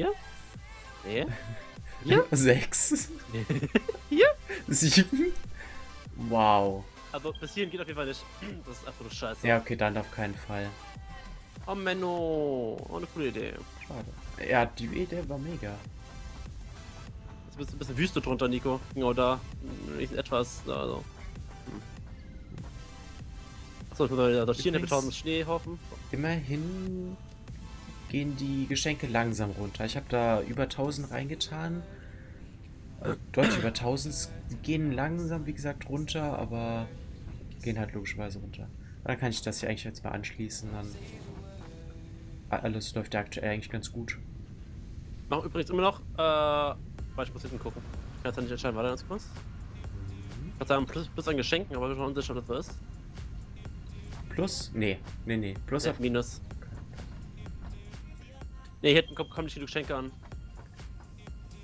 Hier? Nee. Hier? Sechs. Hier? Sieben. Wow. Also bis hierhin geht auf jeden Fall nicht. Das ist einfach nur Scheiße. Ja, okay, dann auf keinen Fall. Oh Menno. Oh, eine coole Idee. Schade. Ja, die Idee war mega. Jetzt ist ein bisschen Wüste drunter, Nico. Genau da. Etwas. Also. Hm. Achso, ich muss mal durch hier Übrigens- mit Schnee hoffen. Immerhin gehen die Geschenke langsam runter. Ich habe da über 1000 reingetan. Äh, deutlich über 1000. Die gehen langsam, wie gesagt, runter, aber gehen halt logischerweise runter. Dann kann ich das hier eigentlich jetzt mal anschließen. Dann alles läuft ja aktuell eigentlich ganz gut. Mach übrigens immer noch. Äh. Warte, ich muss hinten gucken. Ich kann jetzt nicht entscheiden, warte ganz kurz. Ich hatte einen Plus, Plus an Geschenken, aber ich bin schon unsicher, was das ist. Plus? Nee, nee, nee. Plus Ja, auf. Minus. Ne, hier hinten kommen, nicht viele Geschenke an.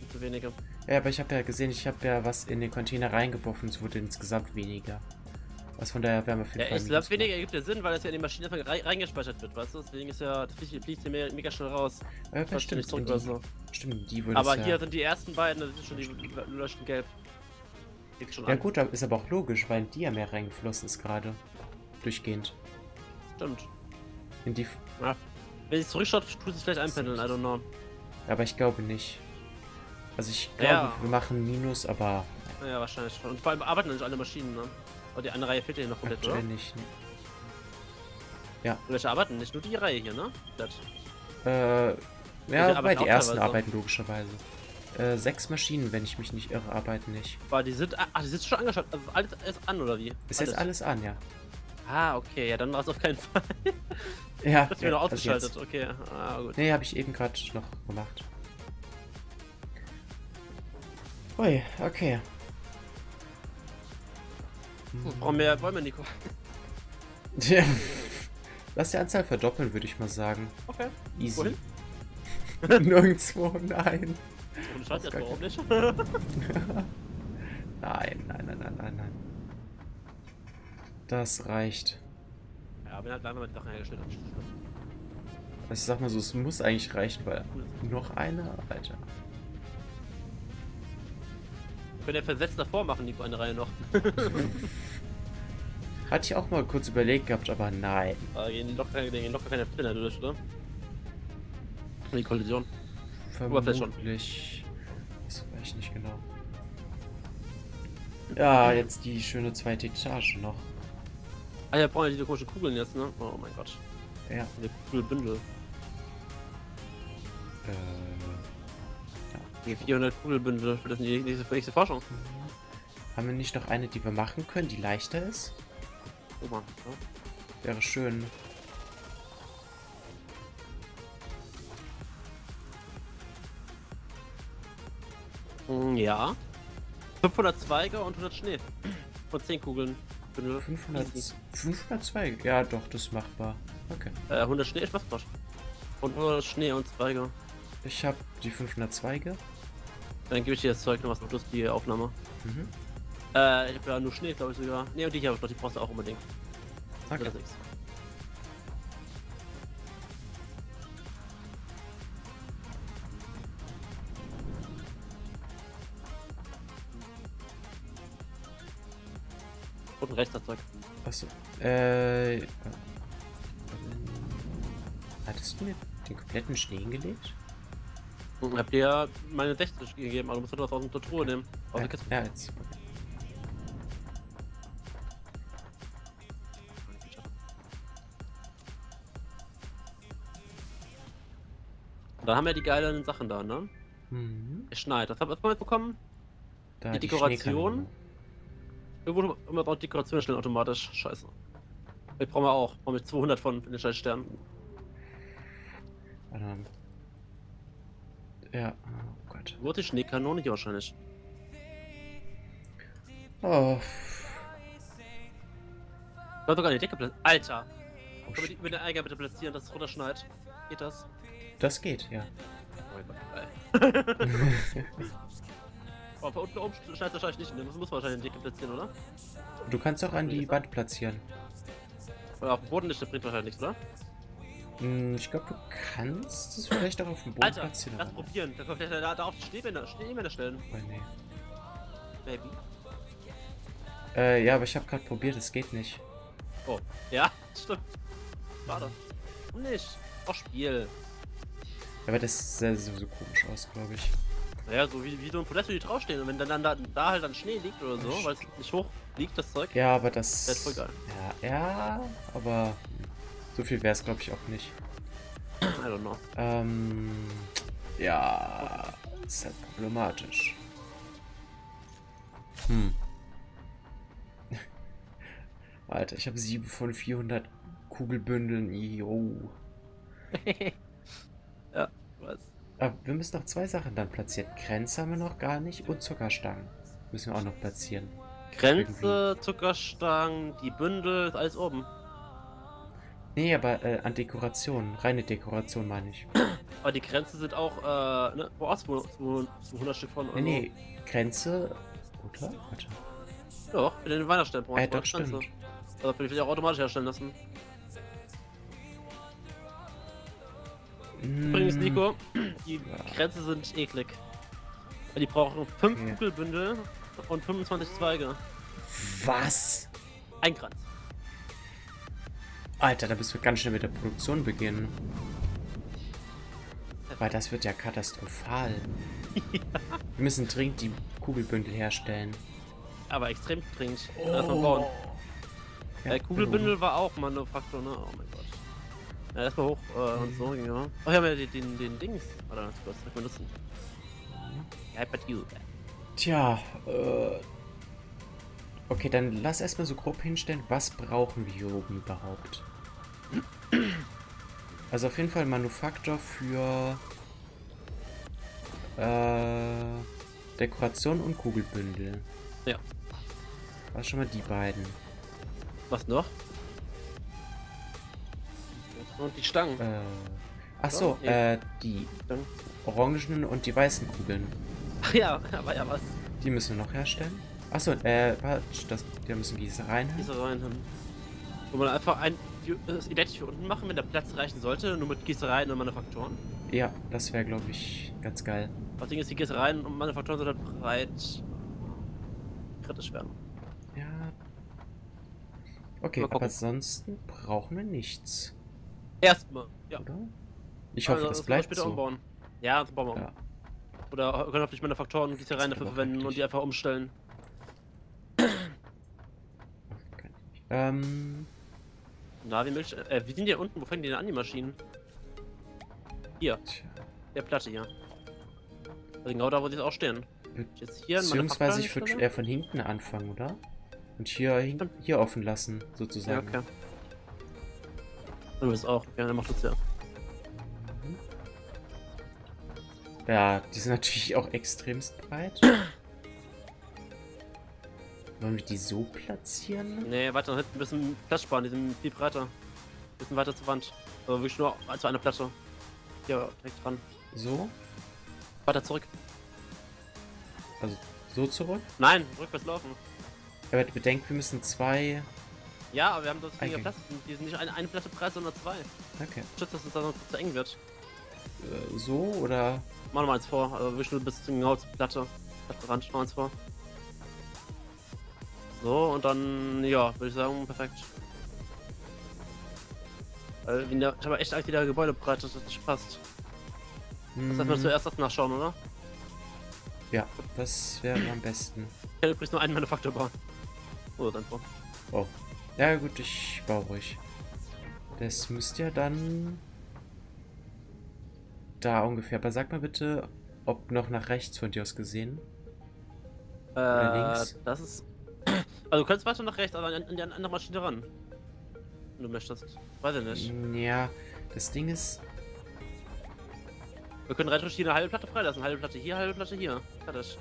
Viel Zu wenige. Ja, aber ich habe ja gesehen, ich habe ja was in den Container reingeworfen. Es wurde insgesamt weniger. Was von daher wäre auf jeden Ja, ich glaube, weniger ergibt ja Sinn, weil das ja in die Maschine einfach rein, reingespeichert wird, weißt du? Deswegen ist ja, das fliegt, fliegt hier mega, schnell raus. Äh, Fast stimmt, nicht zurück oder so. stimmt, die würde Aber ja. hier sind die ersten beiden, das ist schon die leuchten gelb. Schon Ja an. gut, ist aber auch logisch, weil in die ja mehr reingeflossen ist gerade. Durchgehend. Stimmt. In die. Ja. Wenn sie zurückschaut, tut es vielleicht einpendeln, I don't know. Aber ich glaube nicht. Also ich glaube, Ja. wir machen Minus, aber Ja, wahrscheinlich schon. Und vor allem arbeiten nicht alle Maschinen, ne? Und die andere Reihe fehlt ja noch komplett, oder? aktuell nicht. Ne? Und welche arbeiten nicht? Nur die Reihe hier, ne? Das. Äh, ja, wobei die ersten teilweise. arbeiten logischerweise. Äh, sechs Maschinen, wenn ich mich nicht irre, arbeiten nicht. Aber die sind. Ach, die sind schon angeschaut. Also alles ist an, oder wie? Ist jetzt alles an, ja. Ah, okay, ja, dann war es auf keinen Fall. Ja, Das ist ja, wieder also ausgeschaltet, okay. Ah, gut. Nee, habe ich eben gerade noch gemacht. Ui, okay. Brauchen wir Bäume, Nico. Tja. Lass die Anzahl verdoppeln, würde ich mal sagen. Okay. Easy. Wohin? Nirgendwo, nein. Und gar warum nicht. Nein, nein, nein, nein, nein, nein. Das reicht. ja, bin halt lange mit Sachen hergestellt. Also ich sag mal so, es muss eigentlich reichen, weil noch eine, Alter. Wir können ja versetzt davor machen, Nico, eine Reihe noch. Hatte ich auch mal kurz überlegt gehabt, aber nein. Da gehen locker, da gehen locker keine Spinner durch, oder? Die Kollision. Vielleicht schon. Vermutlich. Das weiß ich nicht genau. Ja, jetzt die schöne zweite Etage noch. Ah ja, brauchen wir diese komischen Kugeln jetzt, ne? Oh mein Gott. Ja. Die Kugelbündel. Äh, Die 400 Kugelbündel für das die nächste, nächste Forschung. haben wir nicht noch eine, die wir machen können, die leichter ist? Guck mal. Ja. Wäre schön. Mm, Ja. 500 Zweige und 100 Schnee. Von 10 Kugeln. Bündel. 500, Easy. 502. Ja, doch, das ist machbar. Okay. Äh, 100 Schnee ist was Quatsch. Und 100 Schnee und Zweige. Ich habe die 500 Zweige. Dann gebe ich dir das Zeug noch was plus die Aufnahme. Mhm. Äh, ich habe ja nur Schnee, glaube ich sogar. Ne, und die hier habe ich noch, die brauchst du auch unbedingt. Okay. Das rechts das Zeug. Achso. Äh. äh, Hattest du mir den kompletten Schnee hingelegt? Ich hab dir meine 60 gegeben, aber du musst das aus der Truhe nehmen. Aus der Ja, Kiste. ja, jetzt. Und dann haben wir die geilen Sachen da, ne? Mhm. Es schneit. Was haben wir jetzt bekommen? Da Die Dekoration? Irgendwo immer braucht Dekoration schnell automatisch. Scheiße. Ich brauchen wir auch. Brauchen wir 200 von den scheiß Sternen. Ähm. Ja, oh Gott. Wo ist die Schneekanone? Hier wahrscheinlich. Oh. Ich wollte sogar die Decke platzieren. Alter! oh Können wir die mit den Eiger bitte platzieren, dass es runterschneit? Geht das? das geht, ja. Oh. Oh, von unten oben schneit wahrscheinlich nicht. Ne? Das muss man wahrscheinlich die Decke platzieren, oder? du kannst auch an die Wand platzieren. Oder auf dem Boden nicht, das bringt wahrscheinlich nichts, oder? Hm, ich glaube, du kannst es vielleicht auch auf dem Boden Alter, platzieren. lass aber- probieren. Da kommt vielleicht da, da auf die Schneebänder, Schneebänder stellen. Oh, nee. Baby. Äh, ja, aber ich habe gerade probiert, es geht nicht. Oh, ja, stimmt. Warte. Warum nicht? Auch Spiel. Aber das sah sowieso komisch aus, glaube ich. Naja, so wie, wie so ein Podest, wo die draufstehen. Und wenn dann, dann da, da halt dann Schnee liegt oder so, weil es nicht hoch liegt, das Zeug. Ja, aber das. Das ist voll geil. Ja, ja, aber so viel wäre es, glaube ich, auch nicht. I don't know. Ähm, ja, ist halt problematisch. Hm. Alter, ich habe 7 von 400 Kugelbündeln. Jo. Aber wir müssen noch zwei Sachen dann platzieren. Grenze haben wir noch gar nicht und Zuckerstangen müssen wir auch noch platzieren. Grenze, Zuckerstangen, die Bündel, ist alles oben. Nee, aber äh, an Dekoration, reine Dekoration meine ich. Aber die Grenze sind auch, äh, ne, wo aus 200 Stück von. Nee, nee, Grenze. Oder? Warte. Doch, in den Weihnachtsstellen brauchen Äh, wir doch, Grenze. Also will ich auch automatisch herstellen lassen. Übrigens, Mm, Nico, die Ja. Grenze sind eklig. Die brauchen 5 Okay. Kugelbündel und 25 Zweige. Was? Ein Kranz. Alter, da müssen wir ganz schnell mit der Produktion beginnen. Weil das wird ja katastrophal. Wir müssen dringend die Kugelbündel herstellen. Aber extrem dringend. Erstmal bauen. Ja, äh, Kugelbündel war auch Manufaktur, ne? Oh mein Gott. Ja, erstmal hoch äh, und so, ja. Oh, hier haben wir den, den, den Dings. Warte, ganz kurz, das benutzen. Ja, but you. Tja, äh. Okay, dann lass erstmal so grob hinstellen, was brauchen wir hier oben überhaupt? Also auf jeden Fall Manufaktor für äh, Dekoration und Kugelbündel. Ja. Was schon mal die beiden. Was noch? Und die Stangen. Äh, ach so, Oh, äh, die orangenen und die weißen Kugeln. Ach ja, aber ja was. Die müssen wir noch herstellen. Ach so, äh, warte, das, wir müssen Gießereien haben. Diese rein haben. Wo man einfach ein das identisch für unten machen, wenn der Platz reichen sollte, nur mit Gießereien und Manufakturen. Ja, das wäre, glaube ich, ganz geil. Das Ding ist, die Gießereien und Manufakturen sind halt breit kritisch werden. Ja. Okay, aber ansonsten brauchen wir nichts, Erstmal, ja. oder? Ich hoffe, Also, das wir bleibt später so. umbauen. Ja, das bauen wir um. Ja. Oder können auf die Manufakturen und Gießereien Das dafür verwenden und die einfach umstellen. Ähm, Na, wie möglich. Äh, wie sind die hier unten? Wo fangen die denn an, die Maschinen? Hier, tja. der Platte hier. Also genau da, wo sie auch stehen. Jetzt hier Beziehungsweise ich würde eher von hinten anfangen, oder? Und hier, hier offen lassen, Ja, sozusagen. okay. Du bist auch. Ja, dann macht das ja. Ja, die sind natürlich auch extremst breit. Wollen wir die so platzieren? Nee, weiter nach hinten, ein bisschen Platz sparen, die sind viel breiter. Ein bisschen weiter zur Wand. Aber wirklich nur zu einer Platte. Hier, direkt dran. So? Weiter zurück. Also so zurück? Nein, rückwärts laufen. Aber bedenkt, wir müssen zwei. Ja, aber wir haben das weniger Okay. Platz. Die sind nicht eine, eine Platte breit, sondern zwei. Okay. Schützt, dass es dann sonst zu eng wird. Äh, so oder. Mach noch mal eins vor. Also wirklich nur bis genau zur Platte. Plattenrand, noch eins vor. So, und dann, ja, würde ich sagen, perfekt. Der, ich habe echt Angst, wie der Gebäudebreit das nicht passt. Das heißt, wir Hm, zuerst das nachschauen, oder? ja, das wäre am besten. Ich kann übrigens nur einen Manufaktur bauen. Oh, dann vor. Oh. Ja, gut, ich baue ruhig. Das müsste ja dann. Da ungefähr. Aber sag mal bitte, ob noch nach rechts von dir aus gesehen. Oder Äh, links? das ist. Also, du kannst weiter nach rechts, aber an, die andere Maschine ran. Wenn du möchtest. Weiß ich nicht. Ja, das Ding ist. Wir können rein hier eine halbe Platte freilassen. Halbe Platte hier, halbe Platte hier. Fertig.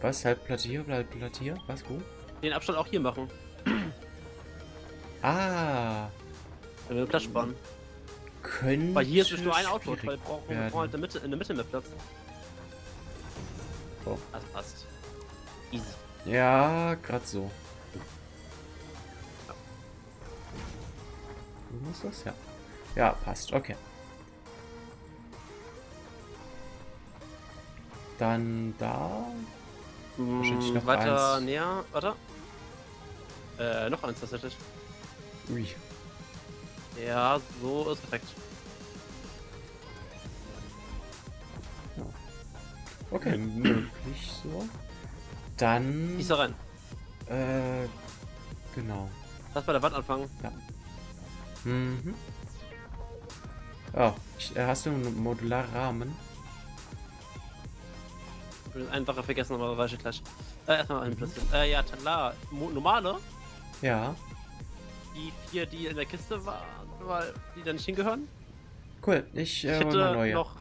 Was? Halbplatte hier, Halbplatte hier? Was? Wo? Den Abstand auch hier machen. Ah, Wenn wir Platz sparen. können. Weil hier ist nur ein Output, weil wir brauchen, wir brauchen halt in der Mitte, in der Mitte mehr Platz. Oh. Das passt. Easy. Ja, gerade so. Du musst das, ja. Ja, passt. Okay. Dann da. Wahrscheinlich Hm, noch weiter eins. näher. Warte. Äh, noch eins tatsächlich. Ui. Ja, so ist perfekt. Okay, möglich so. Dann. Gieß da rein. Äh, genau. Lass bei der Wand anfangen. Mhm. Ja, ich, äh, hast du einen modularen Rahmen? Ich will das einfache vergessen, aber weiß ich gleich. Äh, erstmal einen platzieren. Äh, ja. Mo- Normale. Ja. Die vier, die in der Kiste waren, weil die da nicht hingehören. Cool, ich Ich äh, mal hätte noch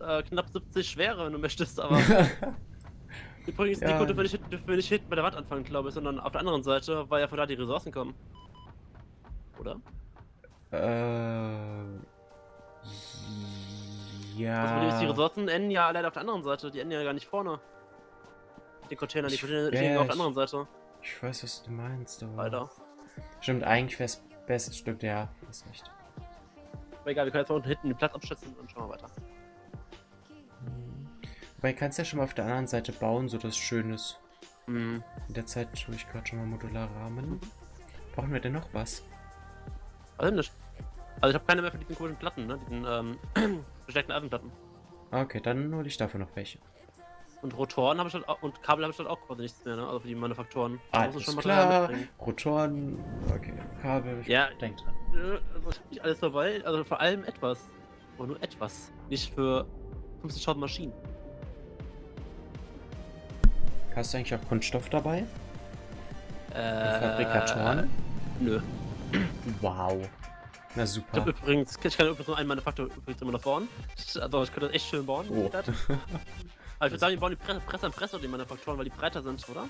äh, knapp 70 schwere, wenn du möchtest, aber. Übrigens, Ja. Nico, dürfen wir nicht, dürfen wir nicht hinten bei der Wand anfangen, glaube ich, sondern auf der anderen Seite, weil ja von da die Ressourcen kommen. Oder? äh. Das Problem ist, die Ja. Ressourcen enden ja leider auf der anderen Seite, die enden ja gar nicht vorne. Die Container, die Ich- Container ja, stehen ja, auf der ich- anderen Seite. Ich weiß, was du meinst, aber. Leider. Stimmt, eigentlich wäre es besser. Stimmt, ja, hast recht. Aber egal, wir können jetzt mal unten hinten den Platz abschätzen und schauen wir weiter. Wobei, kannst ja schon mal auf der anderen Seite bauen, so dass es schön ist. Mhm. In der Zeit tue ich gerade schon mal modular Rahmen. Brauchen wir denn noch was? Was denn nicht? Also ich habe keine mehr von diesen komischen Platten, ne? Diesen ähm, versteckten Eisenplatten. Okay, dann hole ich dafür noch welche. Und Rotoren habe ich halt auch, und Kabel habe ich halt auch quasi nichts mehr, ne? Also für die muss Alles ich schon klar. Rotoren, okay, Kabel, ich Ja. denk dran. Also ich hab nicht alles dabei, also vor allem etwas. Aber nur etwas. Nicht für 50.000 Maschinen. Hast du eigentlich auch Kunststoff dabei? Äh, Fabrikatoren? Nö. Wow. Na Ich super. hab übrigens, ich kann übrigens nur einen Manufaktor übrigens immer noch bauen. Also ich könnte das echt schön bauen. Oh. Aber ich würde sagen, wir bauen die Presse, Presse an Presse die Manufaktoren, weil die breiter sind, oder?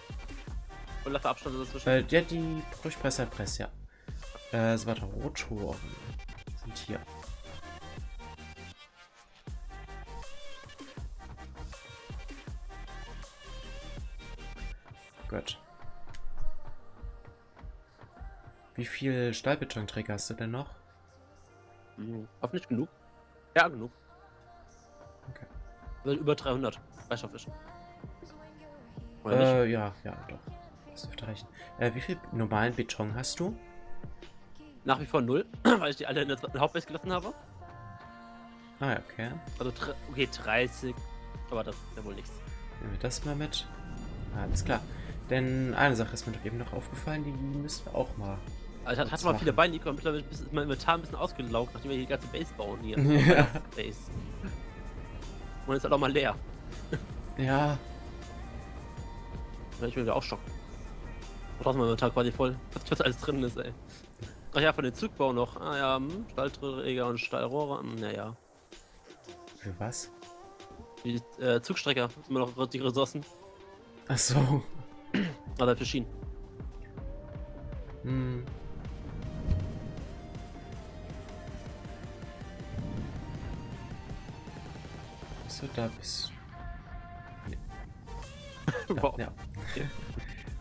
Und dafür Abstand dazwischen. Äh, ja, die Prüfpresse Press, ja. Äh, so warte, Rotoren sind hier. Gut. Wie viel Stahlbetonträger hast du denn noch? Auf nicht genug? Ja, genug. Okay. Also über 300. Nicht? Äh, ja, ja, doch. Das dürfte reichen. Äh, wie viel normalen Beton hast du? Nach wie vor null, weil ich die alle in der Hauptbase gelassen habe. Ah, ja, okay. Also, okay, 30. Aber das ist ja wohl nichts. Nehmen wir das mal mit. Alles klar. Denn eine Sache ist mir doch eben noch aufgefallen, die müssen wir auch mal. Also, ich hatte mal viele. Beine, Nico, und mittlerweile ist mein Inventar ein bisschen ausgelaugt, nachdem wir die ganze Base bauen hier. Ja. Base. Und ist halt auch mal leer. Ja, ich bin wieder. Und draußen mein Inventar quasi voll. Was alles drin ist, ey. Ach ja, von den Zugbau noch. Ah ja, hm, Stahlträger und Stahlrohre. Hm, Naja. für was? Die äh, Zugstrecker, immer noch die Ressourcen. Ach so. Also für Schienen. Hm. So, da bist du. wow. Ja.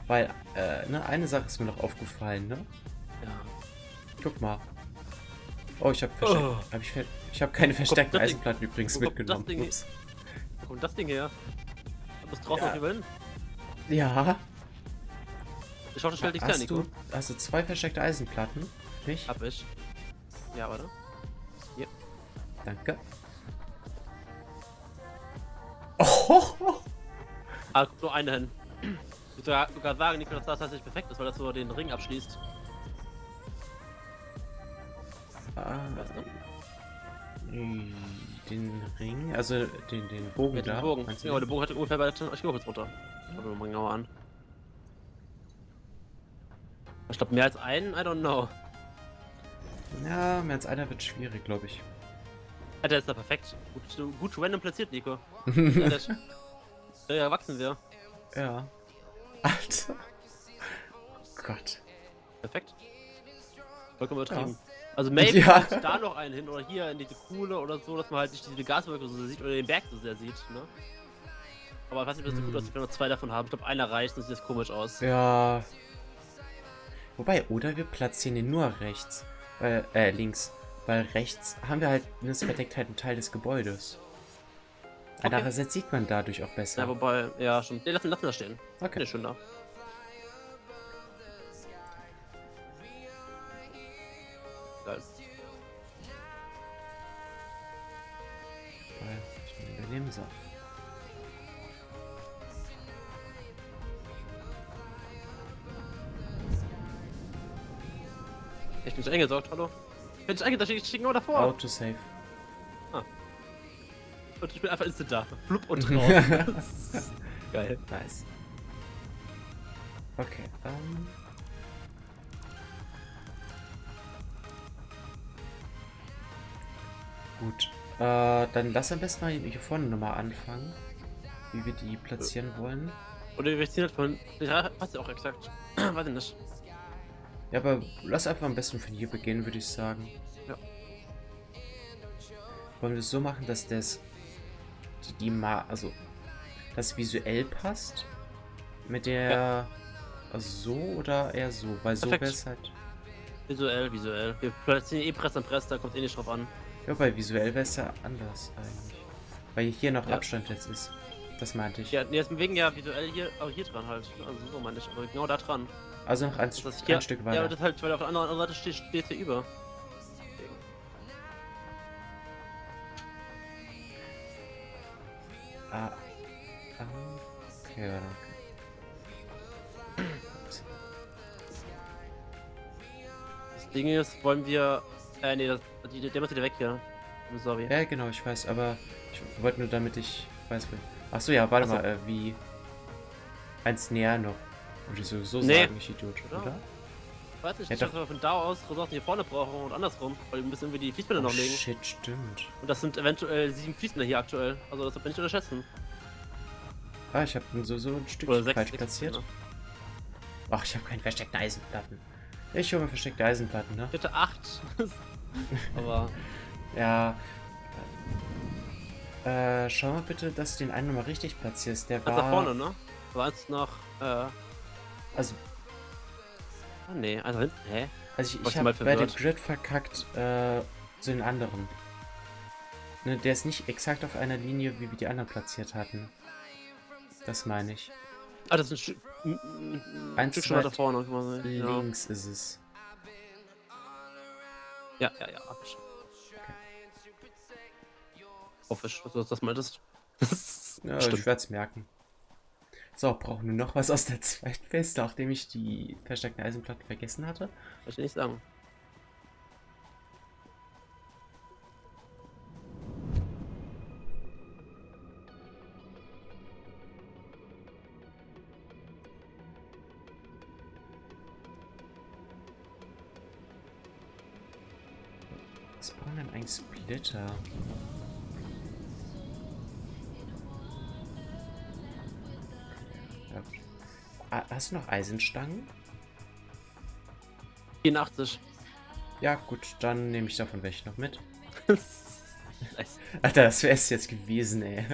Weil, äh, ne, eine Sache ist mir noch aufgefallen, ne? Ja. Guck mal. Oh, ich habe. Oh. Hab ich ich habe keine versteckten das Ding? Eisenplatten übrigens Wo kommt das mitgenommen. Ding Ups. Wo kommt das Ding her? Du bist draußen Ja. auf. Ja. Ich hoffe, das nichts her, Hast Nico. du, hast du zwei versteckte Eisenplatten? Nicht? Hab ich. Ja, warte. Danke. Ah, guck nur eine hin. Ich würde sogar, sagen, Nico, dass das tatsächlich perfekt ist, weil das so den Ring abschließt. ah, Weißt du? den Ring, also den, den Bogen Mit da. dem Bogen. Ja, den? der Bogen hat ungefähr bei der Ich gucke jetzt runter. Schauen wir mal genauer an. Ich glaube, mehr als einen, I don't know. Ja, mehr als einer wird schwierig, glaube ich. Alter, ist da perfekt. Gut, gut random platziert, Nico. Ja, ja, ja, wachsen wir. ja. Alter. Oh Gott. Perfekt. Vollkommen übertrieben. Also maybe Ja. ja. da noch einen hin oder hier in diese Kuhle oder so, dass man halt nicht diese Gaswolke so sehr sieht oder den Berg so sehr sieht, ne? Aber ich weiß nicht, ob das so gut Hm. aussieht, wenn wir zwei davon haben. Ich glaube, einer reicht, sonst sieht das komisch aus. Ja. Wobei, oder wir platzieren ihn nur rechts. Äh, äh, links. Weil rechts haben wir halt, das verdeckt halt einen Teil des Gebäudes. Okay. Andererseits sieht man dadurch auch besser. Ja, wobei, ja, stimmt. Nee, lassen, lassen das stehen. okay. Nee, schön da. Geil. Weil ich bin übernehmen so. Ich bin zu eng gesorgt, hallo? Ich bin zu eng gesorgt, ich stehe genau davor. Autosave. Und ich bin einfach instant da. Flupp und raus. Geil. Nice. Okay, ähm. Gut. Äh, dann lass am besten mal hier vorne nochmal anfangen. Wie wir die platzieren wollen. Oder wir ziehen halt von. Ja, passt ja auch exakt. Ich nicht. Ja, aber lass einfach am besten von hier beginnen, würde ich sagen. Ja. Wollen wir das so machen, dass das die, Ma also das visuell passt? Mit der also so oder eher so? Weil so wäre es halt. Visuell, visuell. Wir platzieren eh Press an Press, da kommt eh nicht drauf an. Ja, bei visuell wäre es ja anders eigentlich. Weil hier noch Ja. Abstand jetzt ist. Das meinte ich. Ja, nee, deswegen ja visuell hier, auch hier dran halt. Also so meinte ich, aber genau da dran. Also noch ein, Das ein Stück Ja, weiter. aber das halt, weil auf der anderen Seite steht, steht hier über. Okay, warte. Das Ding ist, wollen wir. Äh, nee, das, die, der muss wieder weg hier. Sorry. Ja, genau, ich weiß, aber ich wollte nur damit ich weiß, wo. Ach so, ja, warte Ach so. mal, äh, wie eins näher noch. Würde ich sowieso Nee. sagen, ich Idiot, Ja. oder? Weiß nicht, Ja, ich dachte, wir von da aus Ressourcen hier vorne brauchen und andersrum, weil wir müssen irgendwie die Fließbänder Oh, noch legen. shit, stimmt. Und das sind eventuell sieben Fließbänder hier aktuell. Also das man nicht unterschätzen. Ah, ich habe so, so ein Stück falsch platziert. Fließbänder. Ach, ich habe keine versteckten Eisenplatten. Ich hole mir versteckte Eisenplatten, ne? Hätte acht. Aber Ja. Äh, schau mal bitte, dass du den einen nochmal richtig platzierst. Der war. eins nach vorne, ne? Aber eins nach. Äh. Also, Oh nee, also hinten. Hä? also ich, ich habe bei dem. Grid verkackt äh, zu den anderen. Ne, der ist nicht exakt auf einer Linie, wie wir die anderen platziert hatten. Das meine ich. Ah, das ist ein Stück. Ein, ein Stück schon weiter vorne, man sagen. Ja. Links ist es. ja, ja, ja. Hab ich. Hoffe ich, dass du das meintest. Ja, ich werde es merken. So, brauchen wir noch was aus der zweiten Phase, nachdem ich die versteckten Eisenplatten vergessen hatte? Kann ich nicht sagen. Splitter? Ja. Ah, Hast du noch Eisenstangen? 84. Ja, gut, dann nehme ich davon welche noch mit. nice. Alter, das wäre es jetzt gewesen, ey.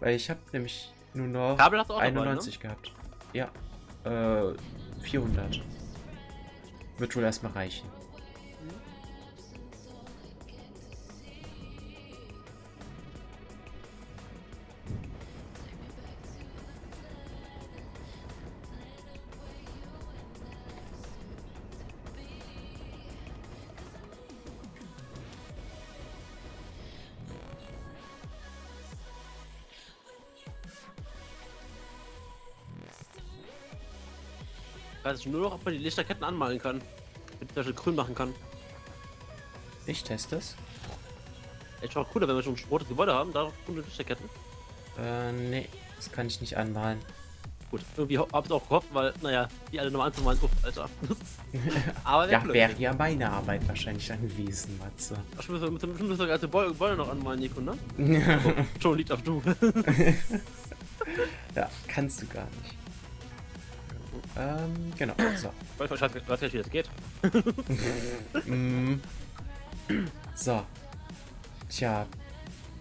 Weil ich habe nämlich nur noch Kabel hast du auch 91 gehabt. Ja, äh, 400. Wird wohl erstmal reichen. Weiß ich nur noch, ob man die Lichterketten anmalen kann. Mit zum Beispiel grün machen kann. Ich teste es. Echt schon cooler, wenn wir schon ein rotes Gebäude haben, darauf grüne Lichterketten. Äh, nee, das kann ich nicht anmalen. Gut, irgendwie hab ich auch gehofft, weil, naja, die alle nochmal anzumalen, uff, Alter. Aber Ja, wäre ja meine Arbeit wahrscheinlich gewesen, Matze. Ach, wir- bestimmt müssen wir alte Gebäude Gebäude noch anmalen, Nico, ne? Schon liegt auf du. ja, kannst du gar nicht. Ähm, genau, so. Ich weiß nicht, wie das geht. So. Tja,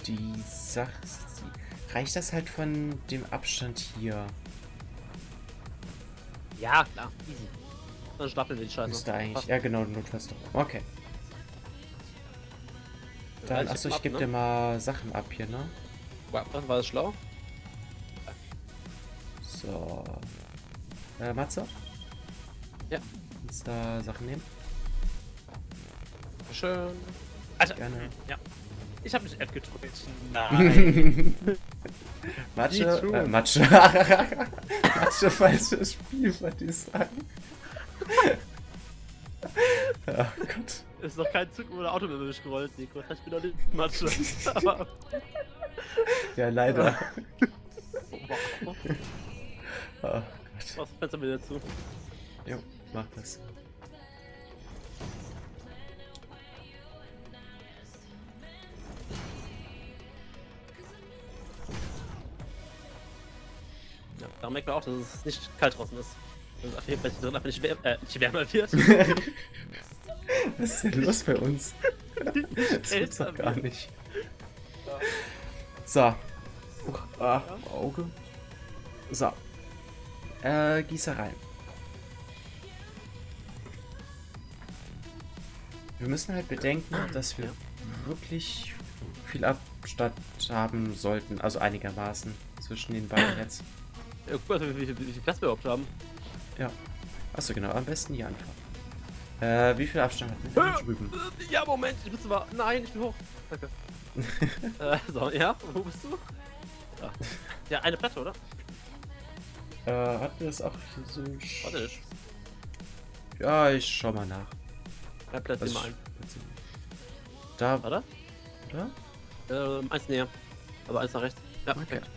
die Sache Reicht das halt von dem Abstand hier? Ja, klar, easy. Dann stapeln wir die Scheiße. Müsste eigentlich. Passt. Ja, genau, doch. Okay. Dann, ich achso, ich ab, gebe ne? dir mal Sachen ab hier, ne? Wow, war das schlau? So. Äh, Matze? Ja. Kannst du da Sachen nehmen? Schön. Also, Gerne. ja. Ich habe nicht F gedrückt. Nein. Matsche? Äh, Matsche. Matsche, falsches Spiel, wollte ich sagen. Ach Gott. ist noch kein Zug oder Auto mehr durchgerollt, Nico. Ich bin doch nicht Matsche. Aber. Ja, leider. Oh Gott. Was fällst du mir dazu? Jo, mach das. Ja, darum merkt man auch, dass es nicht kalt draußen ist. Das ist auf jeden Fall drin, aber nicht, wär äh, nicht wärmer wird. Was ist denn los bei uns? Das gibt's doch gar nicht. So. Ah, Auge. So. Äh, Gießerei. Wir müssen halt bedenken, dass wir wirklich viel Abstand haben sollten. Also einigermaßen zwischen den beiden jetzt. Ja, guck mal, wie viel, wie viel Platz wir überhaupt haben. Ja. Achso, genau. Am besten hier anfangen. Äh, wie viel Abstand hat man denn drüben? Ja, Moment, ich muss mal. Nein, ich bin hoch. Danke. äh, so, ja, wo bist du? Ja, ja eine Platte, oder? Äh, wir das auch so? Warte, ich. Ja, ich schau mal nach. Ja, Platz Was mal ein. Da, Warte. oder? Ähm, eins näher. Aber eins nach rechts. Ja, Okay. perfekt.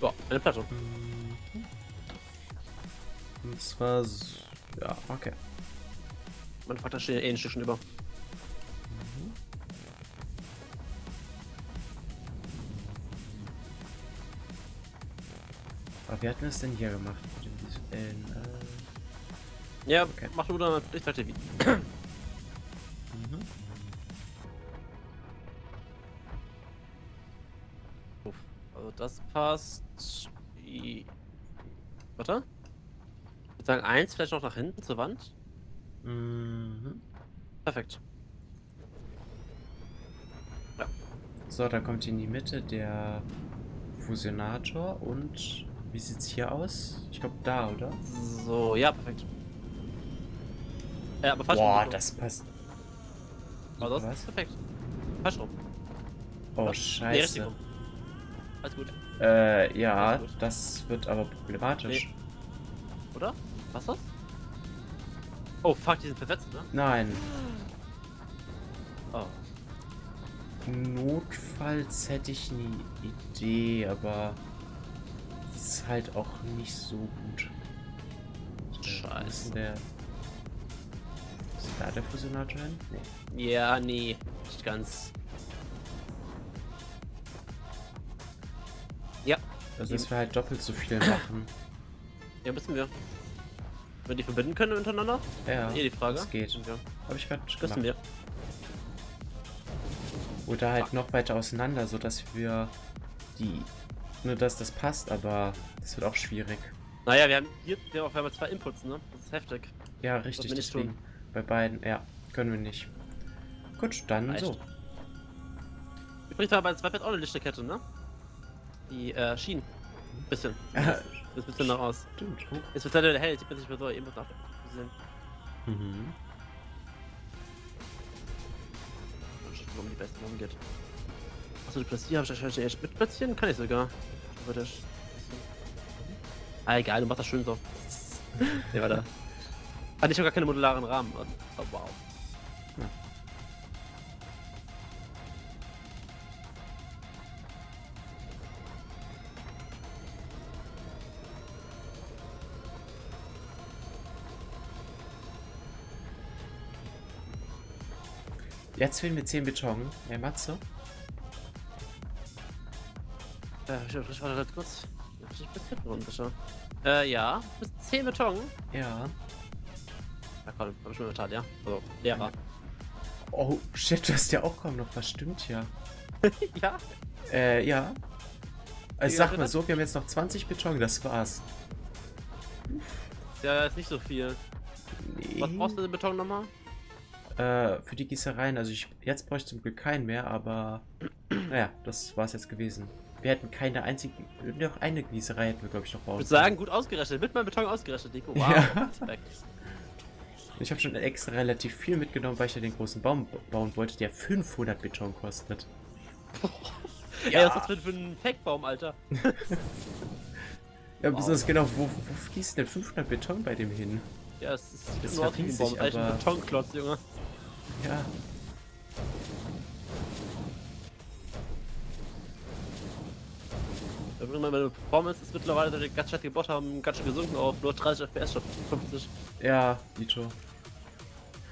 So, eine Platte. Mhm. Und zwar, s- ja, okay. Mein Vater steht eh ein Stückchen über. Wie hatten wir es denn hier gemacht mit dem visuellen? Äh, Ja, Okay. mach du dann. Ich dir wie. mhm. Also das passt. Warte. Ich würde sagen, eins vielleicht noch nach hinten zur Wand. Mhm. Perfekt. So, da kommt in die Mitte der Fusionator und wie sieht's hier aus? Ich glaube da, oder? So, ja, perfekt. Äh, aber falsch Boah, rum. das passt. Aber das Was? ist perfekt. Falsch rum. Oh, Nee, richtig scheiße. rum. Alles gut. Äh, ja, Alles gut. das wird aber problematisch. Oder? Was das? Oh, fuck, die sind versetzt, ne? Nein, Oh. notfalls hätte ich eine Idee, aber ist halt auch nicht so gut. Ist Scheiße. Der ist da der Fusionator hin? Nee. Ja, nee. Nicht ganz. Ja, Also, dass wir halt doppelt so viel machen. ja, müssen wir. Wenn die verbinden können untereinander? Ja, eh die Frage. das geht. Ja, Habe ich gerade müssen wir. Oder halt noch weiter auseinander, sodass wir die. Nur dass das passt, aber das wird auch schwierig. Naja, wir haben hier wir haben auf einmal zwei Inputs, ne? Das ist heftig. Ja, richtig, nicht deswegen. Bei beiden, ja, können wir nicht. Gut, dann Reicht. so. Übrigens war bei zwei Pets auch eine Lichterkette, ne? Die äh, Schienen. Bisschen. Ja. Das bisschen noch aus. Stimmt. Jetzt wird leider hell, sieht man sich mal so eben nach. Gesehen. Mhm. um die besten umgeht. Achso, die Platzier habe ich wahrscheinlich echt mit platzieren? Kann ich sogar. Theoretisch. Ah, egal, du machst das schön so. ne, warte. Hatte ich auch gar keine modularen Rahmen. Oh, wow. Ja. Jetzt fehlen mir 10 Beton. Ja, Matze? Äh, ich warte ganz kurz. Ich hab worden, bitte. Äh, ja. Bis 10 Beton. Ja. Ja, komm, hab ich mir getan, ja. Also, Lehrer. Oh, shit, du hast ja auch kaum noch was. Stimmt ja. ja. Äh, ja. Also sag mal so, wir haben jetzt noch 20 Beton, das war's. Ja, ist nicht so viel. Nee. Was brauchst du denn Beton nochmal? äh, für die Gießereien, also ich, jetzt brauche ich zum Glück keinen mehr, aber naja, das war es jetzt gewesen. Wir hätten keine einzige, noch eine Gießerei hätten wir, glaube ich, noch bauen Ich würde sagen, gut ausgerechnet. Mit meinem Beton ausgerechnet, Nico. Wow, Ja. Respekt. Ich habe schon extra relativ viel mitgenommen, weil ich ja den großen Baum bauen wollte, der 500 Beton kostet. Ja. Ey, was ist das für ein Fake-Baum, Alter? Ja, Wow. besonders genau, wo, wo fließt denn 500 Beton bei dem hin? Ja, es ist Das nur wie ein riesig, Baum. Ein aber- Betonklotz, Junge. Ja, Übrigens, meine Performance ist mittlerweile, da wir ganz schön gebaut haben, ganz schön gesunken auf nur 30 FPS statt 50. ja, Dito.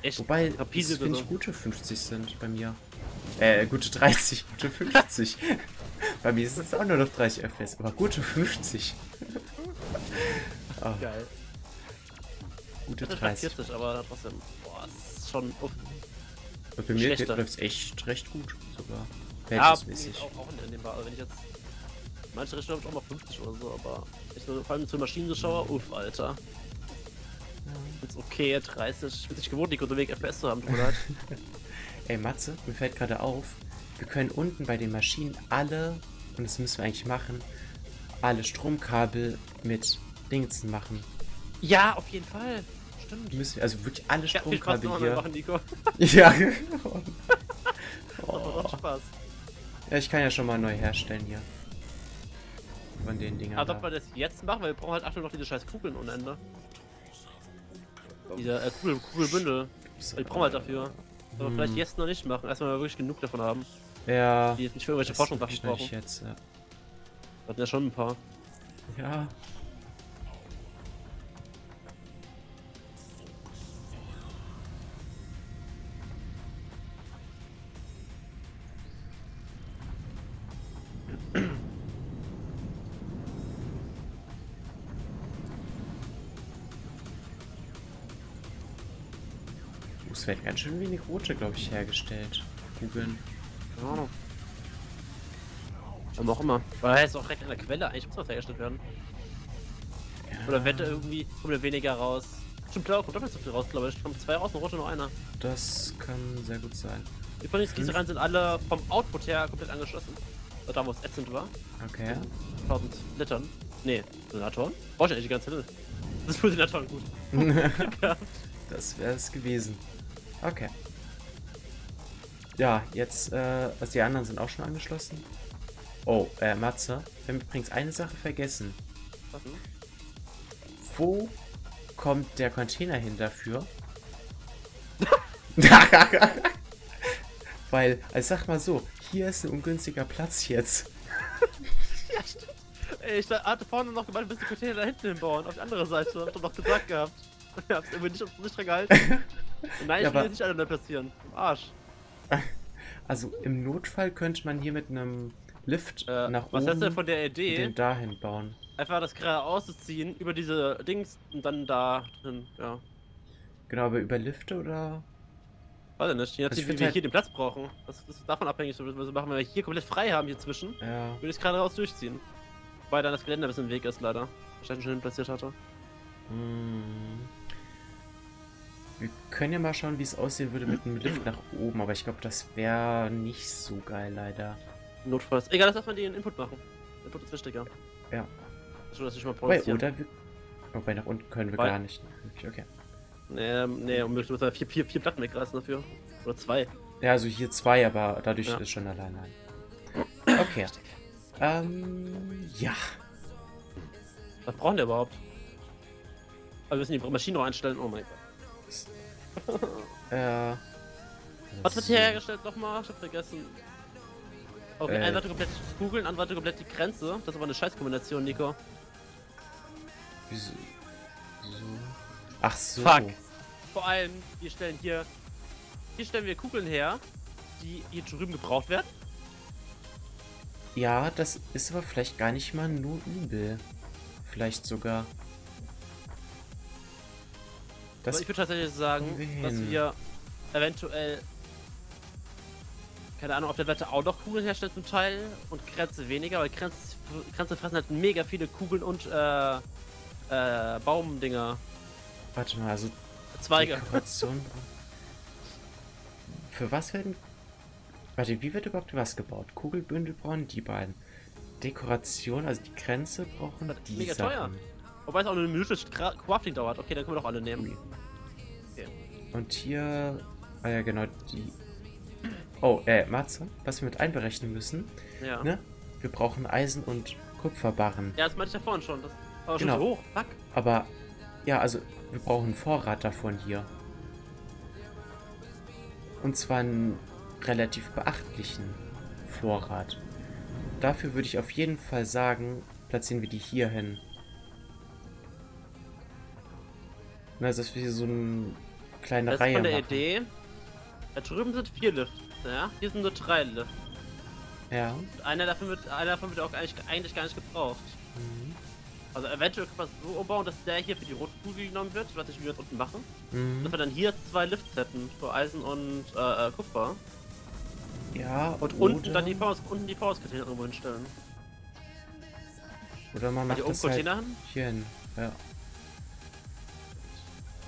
Echt Wobei, rapide finde ich gute 50 sind bei mir. Äh, gute 30, gute 50. bei mir ist es auch nur noch 30 FPS, aber gute 50. Ah, Geil. gute Ich hatte 30. 40, aber trotzdem, boah, ist schon bei mir läuft es echt recht gut sogar. Ja, auch, auch in dem Bar. Also wenn ich jetzt. Manche habe ich auch mal 50 oder so, aber ich vor allem zu Maschinen so schaue, uff, Alter. Jetzt okay, 30. Ich bin nicht gewohnt, Nico, wenig FPS zu haben, tut mir leid. Ey, Matze, mir fällt gerade auf, wir können unten bei den Maschinen alle, und das müssen wir eigentlich machen, alle Stromkabel mit Dingsen machen. Ja, auf jeden Fall. Stimmt. Müssen wir, also wirklich alle Ja, Stromkabel noch hier. machen, Nico. Ja. Das oh. Spaß. ja, ich kann ja schon mal neu herstellen hier. Von den Dingern. Aber ob wir das jetzt machen, weil wir brauchen halt aktuell noch diese scheiß Kugeln ohne Ende. Diese äh, Kugel, Kugelbündel. Die brauchen wir halt dafür. Aber Hm. vielleicht jetzt noch nicht machen, erstmal wenn wir wirklich genug davon haben. Ja. Die jetzt nicht für irgendwelche Forschungssachen brauchen. jetzt. Ja. Wir hatten ja schon ein paar. ja. Es werden ganz schön wenig rote, glaube ich, hergestellt. Kugeln. Keine Ahnung. Warum auch immer. Weil er ist auch direkt an der Quelle, eigentlich muss das hergestellt werden. Ja, Oder Wette irgendwie kommt ja weniger raus. Stimmt, klar, kommt doppelt so viel raus, glaube ich. Kommt zwei raus, eine rote, noch einer. Das kann sehr gut sein. Die von den Gießereien sind alle vom Output her komplett angeschlossen. Da, wo es ätzend war. Okay. 1000 Litern. Nee, Senatoren? Brauche ich eigentlich die ganze Little. Das ist für Senatoren gut. Das wäre es gewesen. Okay. Ja, jetzt, äh, also die anderen sind auch schon angeschlossen. Oh, äh, Matze, wir haben übrigens eine Sache vergessen. Was denn? Wo kommt der Container hin dafür? Weil, also sag mal so, hier ist ein ungünstiger Platz jetzt. Ja, stimmt. Ey, ich hatte vorne noch gemeint, wir müssen die Container da hinten hinbauen, auf die andere Seite. Hab doch noch gesagt gehabt. Ich hab's irgendwie nicht, nicht dran gehalten. Nein, ich will jetzt nicht alle platzieren. Im Arsch. Also im Notfall könnte man hier mit einem Lift Äh, nach was oben hältst du denn von der Idee, den dahin bauen. einfach das gerade auszuziehen, über diese Dings und dann da drin, ja. Genau, aber über Lifte oder? Weiß ich nicht, je Also ich nachdem, wie find wir halt- hier den Platz brauchen. Das ist davon abhängig, so was wir machen. Wenn wir hier komplett frei haben hier zwischen, Ja. würde ich es gerade raus durchziehen. Weil dann das Geländer ein bisschen im Weg ist, leider. Wahrscheinlich schon platziert hatte. Hm. Wir können ja mal schauen, wie es aussehen würde mit einem Lift nach oben, aber ich glaube, das wäre nicht so geil, leider. Notfalls. Egal, lass erstmal den Input machen. Input ist wichtiger. Ja. So, dass ich mal Wobei, oder wir. Wobei, nach unten können wir Weil- gar nicht. Okay, Okay. Nee, nee, unmöglich. Du musst ja vier, vier, vier Platten wegreißen dafür. Oder zwei. Ja, also hier zwei, aber dadurch Ja. ist schon allein ein. Okay. Ähm, ja. Was brauchen wir überhaupt? Aber wir müssen die Maschine noch einstellen. Oh mein Gott. Äh. Was wird hier hergestellt nochmal? Ich hab vergessen. Okay, Äh. eine Seite komplett Kugeln, andere Seite komplett die Grenze. Das ist aber eine Scheißkombination, Nico. Wieso? So. Ach so. Fuck. Vor allem, wir stellen hier. Hier stellen wir Kugeln her, die hier drüben gebraucht werden. Ja, das ist aber vielleicht gar nicht mal nur übel. Vielleicht sogar. Das ich würde tatsächlich sagen, wir dass wir eventuell. Keine Ahnung, auf der Seite auch noch Kugeln herstellen zum Teil und Grenze weniger, weil Grenze, Grenze fressen halt mega viele Kugeln und äh, äh, Baumdinger. Warte mal, also Zweige. Für was werden. Warte, wie wird überhaupt was gebaut? Kugelbündel brauchen die beiden. Dekoration, also die Grenze brauchen die mega Sachen. teuer. Wobei es auch nur eine Minute Cra- Crafting dauert. Okay, dann können wir doch alle nehmen. Und hier. Ah ja, genau, die. Oh, äh, Matze, was wir mit einberechnen müssen, Ja. ne? Wir brauchen Eisen und Kupferbarren. Ja, das meinte ich ja vorhin schon. Das war Genau. schon so hoch. Fuck. Aber, ja, also, wir brauchen einen Vorrat davon hier. Und zwar einen relativ beachtlichen Vorrat. Dafür würde ich auf jeden Fall sagen, platzieren wir die hier hin. Na, Also, dass wir hier so eine kleine Das ist Reihe von der machen. Idee. Da drüben sind vier Lifts, ja? Hier sind nur drei Lifts. Ja. Und einer davon wird, einer davon wird auch eigentlich, eigentlich gar nicht gebraucht. Mhm. Also eventuell können wir es so umbauen, dass der hier für die rote Kugel genommen wird, was ich wieder unten mache. Mhm. Dass wir dann hier zwei Lifts hätten für Eisen und äh, äh, Kupfer. Ja, Und oder, unten dann die Faust, unten die Faustcontainer irgendwo hinstellen. Oder man macht oben das halt hin? hier hin. Ja.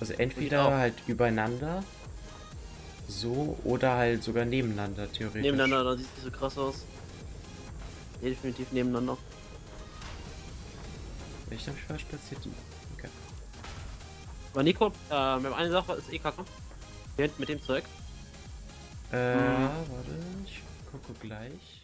Also entweder halt übereinander, so, oder halt sogar nebeneinander, theoretisch. Nebeneinander, dann sieht es nicht so krass aus. Nee, definitiv nebeneinander. Ich habe falsch platziert. Okay. Aber Nico, äh, mit einer Sache ist eh kacke. Hier hinten mit dem Zeug. Äh, Mhm. warte, ich gucke gleich.